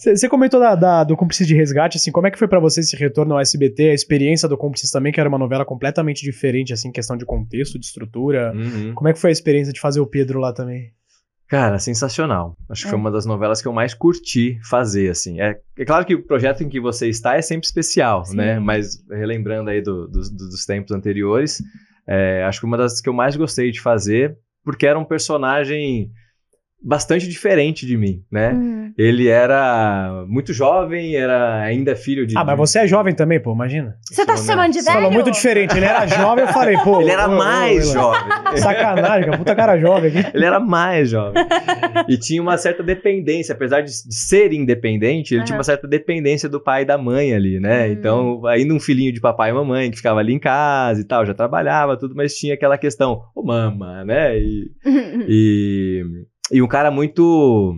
Você comentou da, da- do Cúmplices de Resgate, assim, como é que foi pra você esse retorno ao SBT, a experiência do Cúmplices também, que era uma novela completamente diferente, assim, questão de contexto, de estrutura. Uhum. Como é que foi a experiência de fazer o Pedro lá também? Cara, sensacional. Acho que É. foi uma das novelas que eu mais curti fazer, assim. É, é claro que o projeto em que você está é sempre especial, Sim. né? Mas relembrando aí do- dos- dos tempos anteriores, é, acho que uma das que eu mais gostei de fazer, porque era um personagem bastante diferente de mim, né? Hum. Ele era muito jovem, era ainda filho de... Ah, mas você é jovem também, pô, imagina. Você tá se chamando de Você velho? falou muito diferente. Ele era jovem, eu falei, pô. Ele era ô, ô, mais ô, jovem. Sacanagem, cara, puta cara jovem aqui. Ele era mais jovem. e tinha uma certa dependência, apesar de, ser independente, ele tinha Aham. uma certa dependência do pai e da mãe ali, né? Hum. Então, ainda um filhinho de papai e mamãe que ficava ali em casa e tal, já trabalhava, tudo, mas tinha aquela questão, ô mama, né? E, e, e um cara muito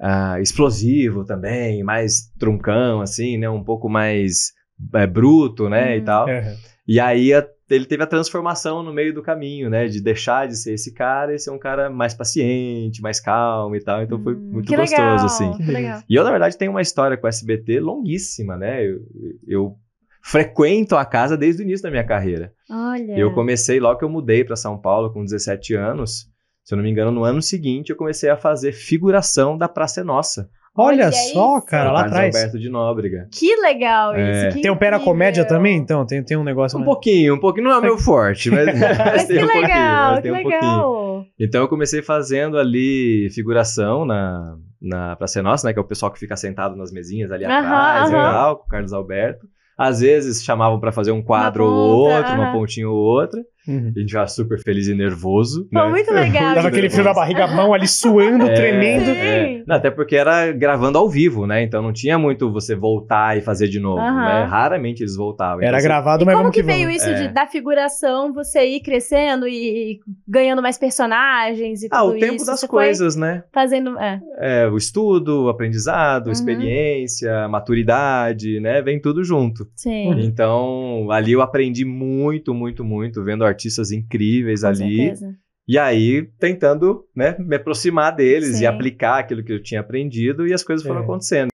ah, explosivo também, mais truncão, assim, né? Um pouco mais é, bruto, né? E Uhum. tal. É. E aí a- ele teve a transformação no meio do caminho, né? De deixar de ser esse cara e ser um cara mais paciente, mais calmo e tal. Então foi Hum, muito que gostoso, legal, assim. Que legal. E eu, na verdade, tenho uma história com o SBT longuíssima, né? Eu, eu frequento a casa desde o início da minha carreira. Olha. Eu comecei logo que eu mudei para São Paulo com 17 anos. Se eu não me engano, no ano seguinte eu comecei a fazer figuração da Praça é Nossa. Olha, Olha só, cara, lá Carlos atrás. Alberto de Nóbrega. Que legal É. isso. que Tem o pé na incrível. comédia também, então? Tem, tem um negócio. Um mais- pouquinho, um pouquinho. Não é o meu forte, mas, mas que tem um pouquinho. legal, Mas que tem um pouquinho. legal. Então eu comecei fazendo ali figuração na, na Praça é Nossa, né? Que é o pessoal que fica sentado nas mesinhas ali Aham, atrás e tal, com o Carlos Alberto. Às vezes chamavam pra fazer um quadro ou outro, uma pontinha ou outra. Uhum. A gente ficava super feliz e nervoso. Foi né? muito legal. Dava aquele frio na barriga, a mão ali suando, É, tremendo. É. Não, até porque era gravando ao vivo, né? Então não tinha muito você voltar e fazer de novo, Aham. né? Raramente eles voltavam. Era Então, gravado, mas como que, que, veio vamos. isso É. de, da figuração, você ir crescendo e ganhando mais personagens e Ah, tudo o tempo isso? das coisas, né? fazendo... É. É, o estudo, o aprendizado, Uhum. experiência, maturidade, né? Vem tudo junto. Sim, Então, ali eu aprendi muito, muito, muito, vendo artistas incríveis com ali. certeza. E aí, tentando, né, me aproximar deles Sim. e aplicar aquilo que eu tinha aprendido, e as coisas foram É. acontecendo.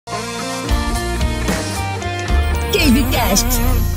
Cavecast.